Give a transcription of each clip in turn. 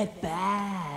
give it back.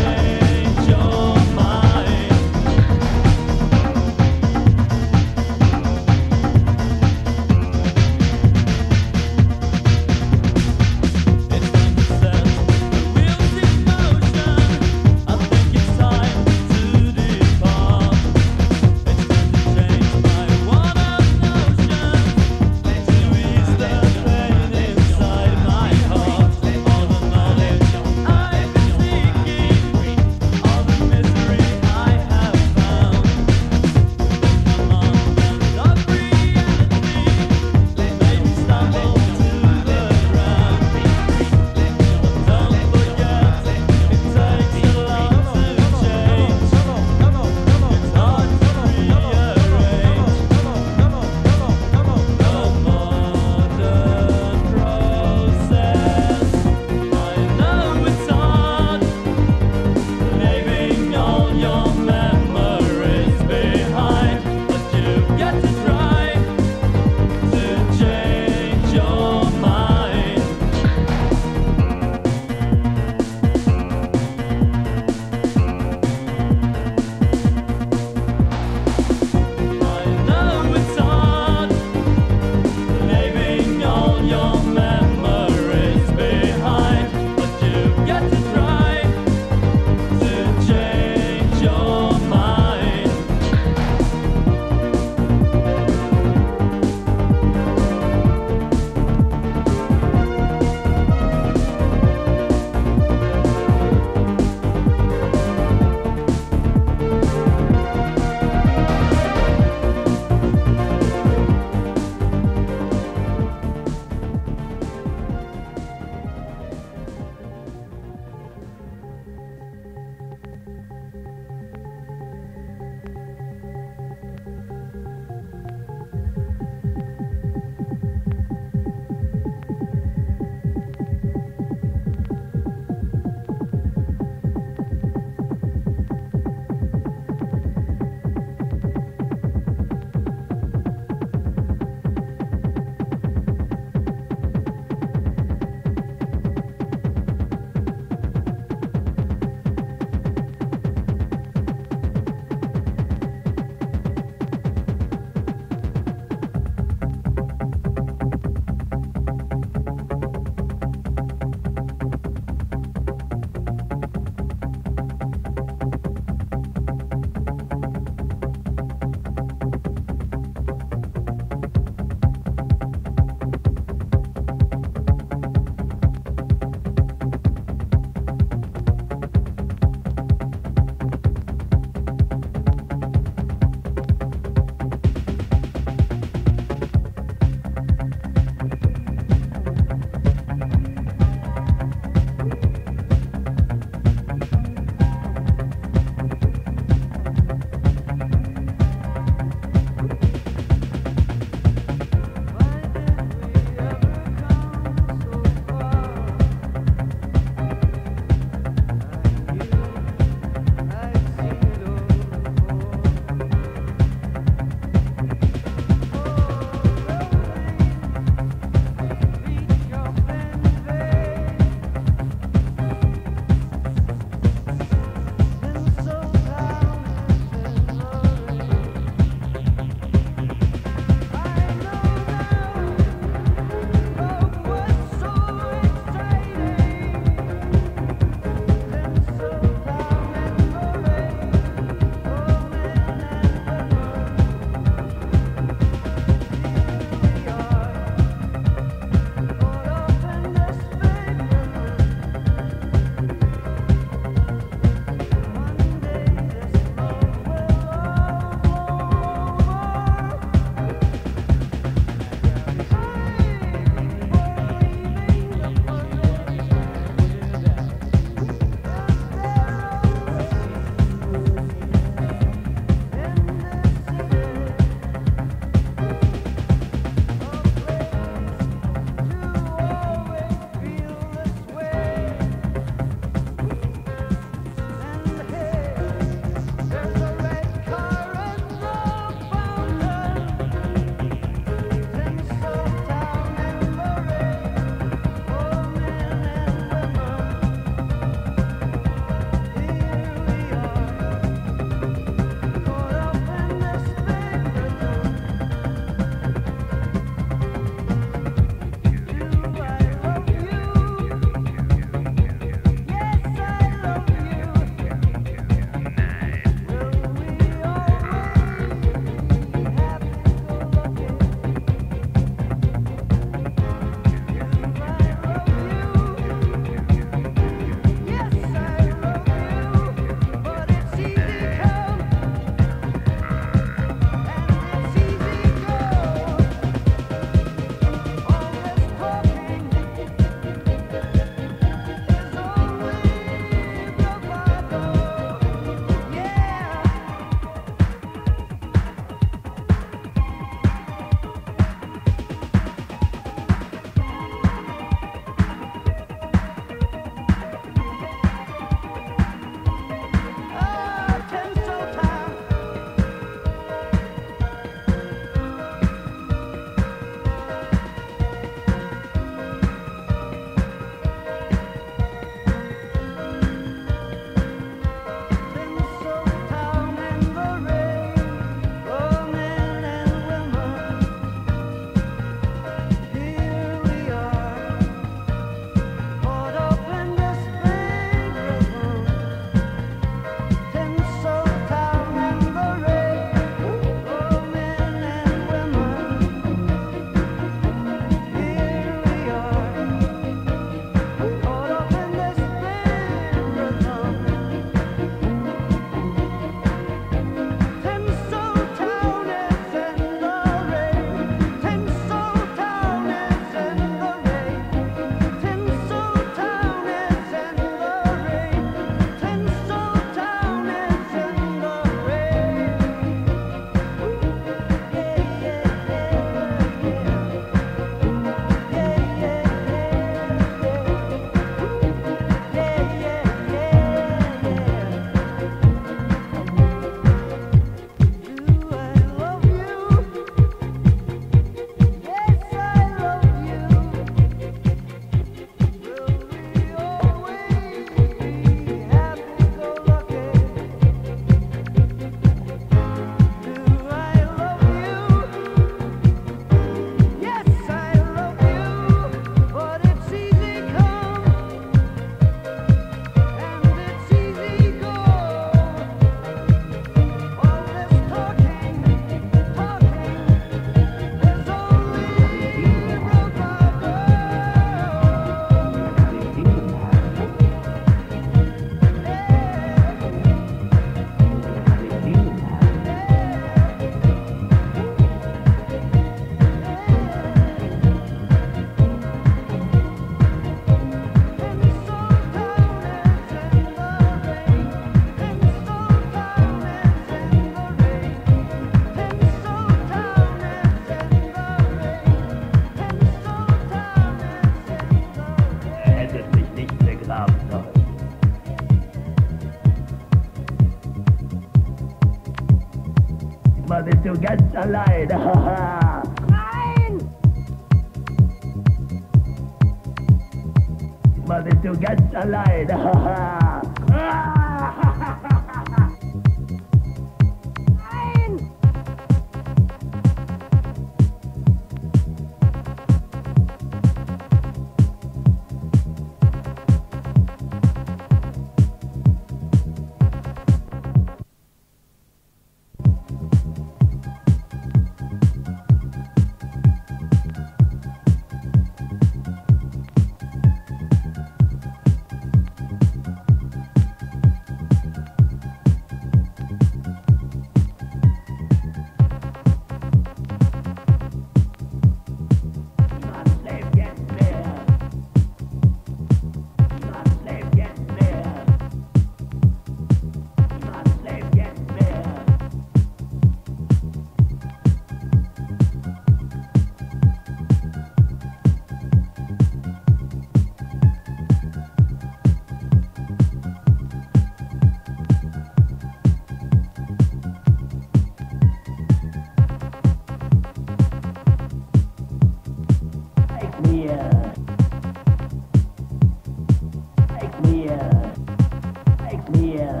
Your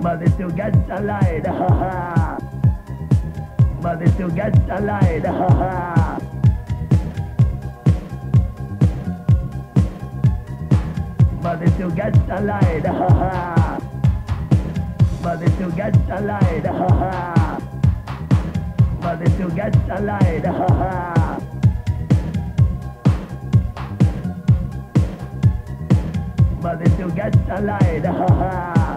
mother still gets a light Mother still gets Mother still gets a light Mother still gets light. Mother still gets a light.